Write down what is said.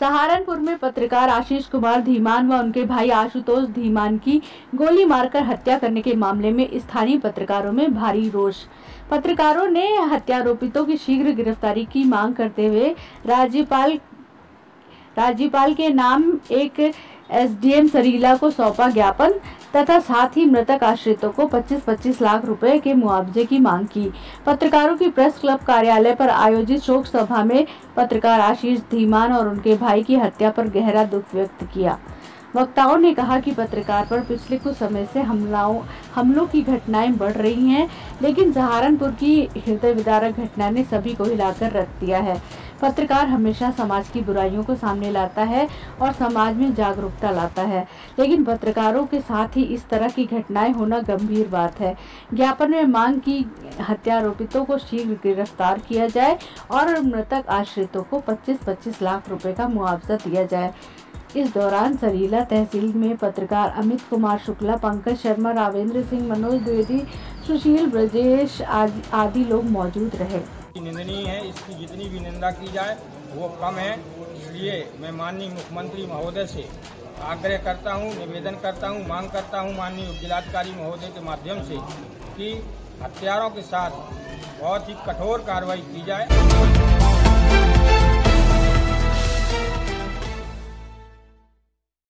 सहारनपुर में पत्रकार आशीष कुमार धीमान व उनके भाई आशुतोष धीमान की गोली मारकर हत्या करने के मामले में स्थानीय पत्रकारों में भारी रोष। पत्रकारों ने हत्यारोपितों की शीघ्र गिरफ्तारी की मांग करते हुए राज्यपाल राज्यपाल के नाम एक एसडीएम सरीला को सौंपा ज्ञापन तथा साथ ही मृतक आश्रितों को 25-25 लाख रुपए के मुआवजे की मांग की। पत्रकारों की प्रेस क्लब कार्यालय पर आयोजित शोक सभा में पत्रकार आशीष धीमान और उनके भाई की हत्या पर गहरा दुख व्यक्त किया। वक्ताओं ने कहा कि पत्रकार पर पिछले कुछ समय से हमलाओं, हमलों की घटनाएँ बढ़ रही हैं, लेकिन सहारनपुर की हृदय विदारक घटना ने सभी को हिलाकर रख दिया है। पत्रकार हमेशा समाज की बुराइयों को सामने लाता है और समाज में जागरूकता लाता है। लेकिन पत्रकारों के साथ ही इस तरह की घटनाएँ होना गंभीर बात है। ज्ञापन में मांग की हत्यारोपितों को शीघ्र गिरफ़्तार किया जाए और मृतक आश्रितों को 25-25 लाख रुपए का मुआवजा दिया जाए। इस दौरान सरीला तहसील में पत्रकार अमित कुमार शुक्ला, पंकज शर्मा, रावेंद्र सिंह, मनोज द्विवेदी, सुशील, ब्रजेश आदि आदि लोग मौजूद रहे। निंदनीय है, इसकी जितनी भी निंदा की जाए, वो कम है। इसलिए मैं माननीय मुख्यमंत्री महोदय से आग्रह करता हूँ, निवेदन करता हूँ, मांग करता हूँ माननीय जिलाधिकारी महोदय के माध्यम से कि हथियारों के साथ बहुत ही कठोर कार्रवाई की जाए।